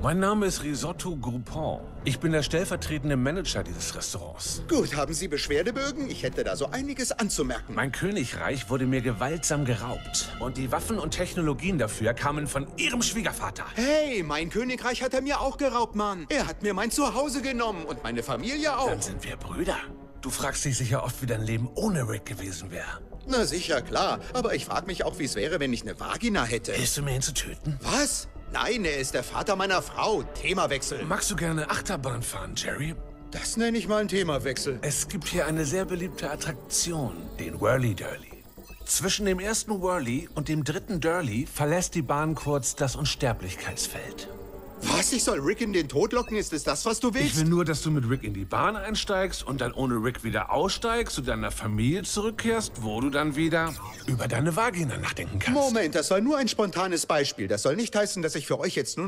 Mein Name ist Risotto Groupon. Ich bin der stellvertretende Manager dieses Restaurants. Gut, haben Sie Beschwerdebögen? Ich hätte da so einiges anzumerken. Mein Königreich wurde mir gewaltsam geraubt. Und die Waffen und Technologien dafür kamen von Ihrem Schwiegervater. Hey, mein Königreich hat er mir auch geraubt, Mann. Er hat mir mein Zuhause genommen und meine Familie auch. Dann sind wir Brüder. Du fragst dich sicher oft, wie dein Leben ohne Rick gewesen wäre. Na sicher, klar. Aber ich frage mich auch, wie es wäre, wenn ich eine Vagina hätte. Hilfst du mir, ihn zu töten? Was? Nein, er ist der Vater meiner Frau. Themawechsel. Magst du gerne Achterbahn fahren, Jerry? Das nenne ich mal einen Themawechsel. Es gibt hier eine sehr beliebte Attraktion, den Whirly Durly. Zwischen dem ersten Whirly und dem dritten Durly verlässt die Bahn kurz das Unsterblichkeitsfeld. Was? Ich soll Rick in den Tod locken? Ist es das, was du Ich willst? will nur, dass du mit Rick in die Bahn einsteigst und dann ohne Rick wieder aussteigst, zu deiner Familie zurückkehrst, wo du dann wieder über deine Vagina nachdenken kannst. Moment, das war nur ein spontanes Beispiel. Das soll nicht heißen, dass ich für euch jetzt nur